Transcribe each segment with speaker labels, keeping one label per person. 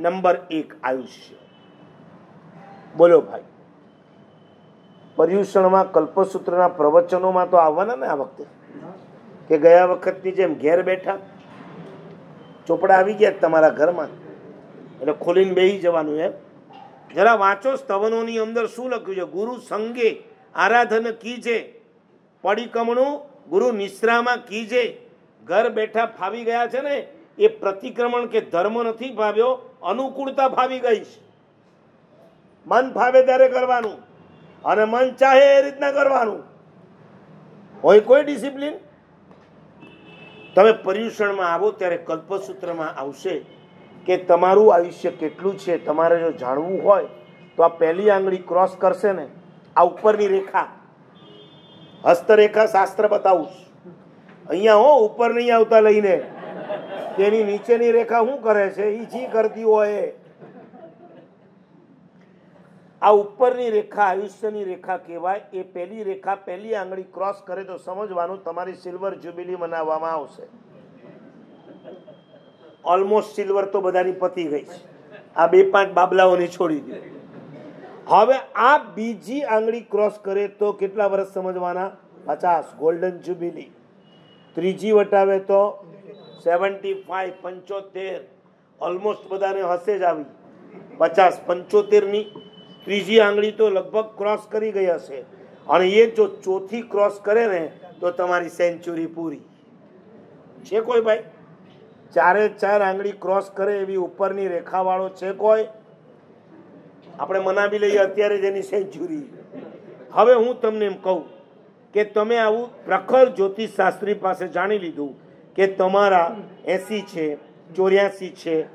Speaker 1: Number એક આયુષ્ય. બોલો ભાઈ. પર્યુષણમાં કલ્પસૂત્રના પ્રવચનોમાં તો આવવાના ને આ વખતે? કે ગયા વખતની જેમ ઘેર બેઠા? ચોપડા આવી ગયા તમારા ઘરમાં? એટલે ખોલીને બેસી જવાનું એમ? જરા વાંચો સ્તવનોની અંદર શું લખ્યું છે? ગુરુ સંગે આરાધન કીજે, પડીકમણું ગુરુ નિશ્રામાં કીજે. ઘર બેઠા ફાવી ગયા છે ને? એ પ્રતિક્રમણ કે ધર્મ નથી ભાવ્યો, અનુકૂળતા ભાવી ગઈ છે. મન ભાવે ત્યારે કરવાનું અને મન ચાહે એ રીતના કરવાનું. હોય કોઈ ડિસિપ્લિન? તમે પર્યુષણમાં આવો ત્યારે કલ્પસૂત્રમાં આવશે કે તમારું આયુષ્ય કેટલું છે, તમારે જો જાણવું હોય તો આ પહેલી આંગળી ક્રોસ કરશે ને, આ ઉપરની રેખા. હસ્તરેખા શાસ્ત્ર બતાવું. અહીંયા હો, ઉપર નહીં આવતા લઈને. તેની નીચેની રેખા શું કરે છે? એ જી કરતી હોય. આ ઉપરની રેખા આયુષ્યની રેખા કહેવાય. એ પહેલી રેખા પહેલી આંગળી ક્રોસ કરે તો સમજવાનું તમારી સિલ્વર જ્યુબિલી મનાવવામાં આવશે. ઓલમોસ્ટ સિલ્વર તો બધાની પતી ગઈ છે. આ બે પાંચ બાબલાઓને છોડી દે. હવે આ બીજી આંગળી ક્રોસ કરે તો કેટલા વર્ષ સમજવાના? પચાસ. ગોલ્ડન જ્યુબિલી ત્રીજી વટાવે તો સેવન્ટી ફાઈવ પંચોતેર ઓલમોસ્ટ બધાને હશે જ આવી. પચાસ, પંચોતેરની ત્રીજી આંગળી તો લગભગ ક્રોસ કરી ગઈ હશે. અને એ જો ચોથી ક્રોસ કરે ને, તો તમારી સેન્ચુરી પૂરી. છે કોઈ ભાઈ? ચારે ચાર આંગળી ક્રોસ કરે એવી ઉપરની રેખાવાળો છે કોઈ? આપણે મનાવી લઈએ અત્યારે જ એની સેન્ચુરી હવે હું તમને એમ કહું કે તમે આવું પ્રખર જ્યોતિષ શાસ્ત્રી પાસે જાણી લીધું કે તમારા એસી છે, ચોર્યાસી છે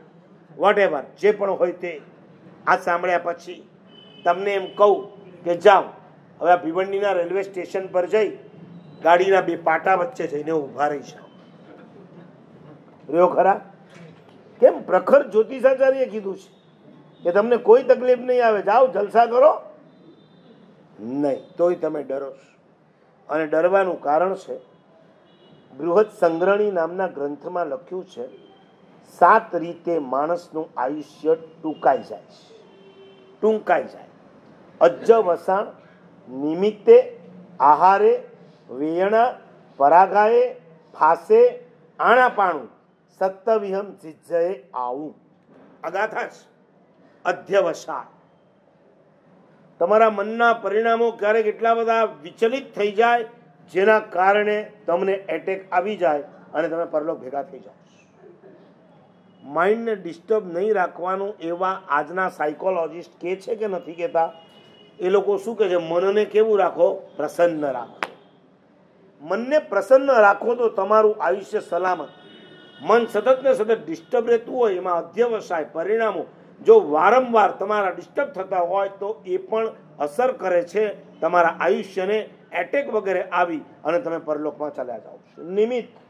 Speaker 1: વોટ જે પણ હોય તે આ સાંભળ્યા પછી તમને એમ કહું કે જાઓ. હવે આ ભિવંડીના રેલવે સ્ટેશન પર જઈ ગાડીના બે પાટા વચ્ચે જઈને ઊભા રહી જાઓ. રહ્યો ખરા? કેમ? પ્રખર જ્યોતિષાચાર્યએ કીધું છે કે તમને કોઈ તકલીફ નહીં આવે, જાઓ, જલસા કરો. નહીં, તોય તમે ડરો અને ડરવાનું કારણ છે બૃહદ સંગ્રહણી નામના ગ્રંથમાં લખ્યું છે, સાત રીતે માણસનું આયુષ્ય ટૂંકાઈ જાય ટૂંકાઈ જાય. અજ્જવસાણ નિમિત્તે આહારે, વેયણા, પરાગાએ, ફાસે, આણાપાણું સત્તવિહમ સિજ્જએ આવું. અગાથા છે અધ્યવસાન તમારા મનના પરિણામો ક્યારેક એટલા બધા વિચલિત થઈ જાય? જેના કારણે તમને એટેક આવી જાય અને તમે પરલોક ભેગા થઈ જાઓ. માઇન્ડને ડિસ્ટર્બ નહીં રાખવાનું એવા આજના સાયકોલોજિસ્ટ કે છે કે નથી કહેતા, એ લોકો શું કહે છે? મનને કેવું રાખો? પ્રસન્ન રાખો. મનને પ્રસન્ન રાખો તો તમારું આયુષ્ય સલામત. મન સતત ને સતત ડિસ્ટર્બ રહેતું હોય, એમાં અધ્યવસાય, પરિણામો, જો વારંવાર તમારા ડિસ્ટર્બ થતા હોય તો એ પણ અસર કરે છે તમારા આયુષ્યને એટેક વગેરે આવી અને તમે પરલોકમાં ચાલ્યા જાઓ નિમિત્ત